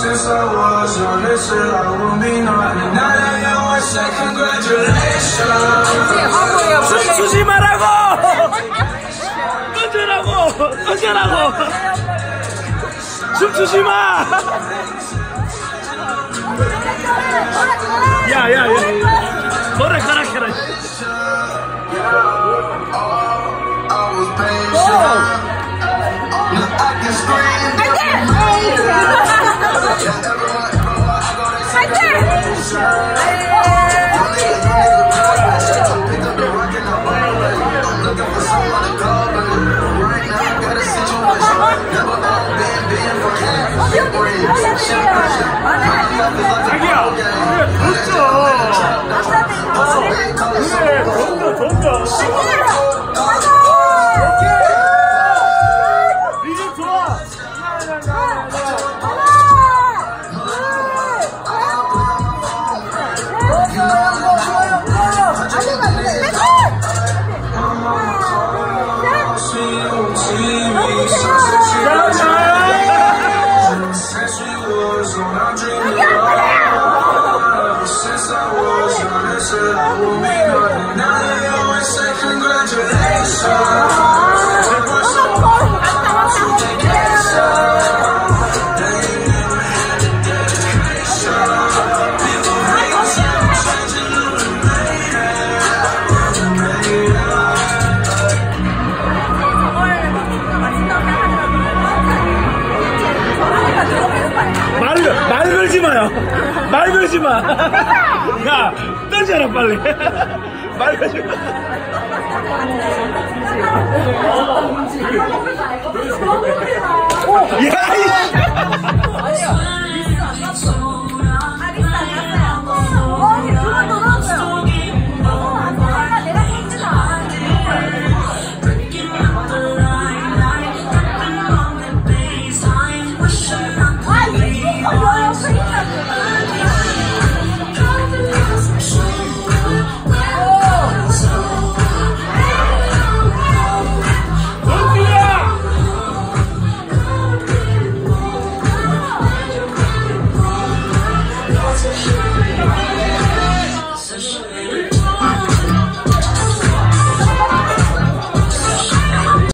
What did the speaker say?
since I was young, they said I would be nothing. Now they always say congratulations. 수, 수지 말라고! 던져라고! 던져라고! 춤추지 마! 야, 야, 야. I can scream. 자기야, 그래, 던져. 그래, 던져, 던져. Since we was on, I dreamed of love. Ever since I was young, they said I would be nothing. Now they always say congratulations. 말, 말 걸지 마요. 말 걸지 마. 야, 던져라, 빨리. 말 걸지 마.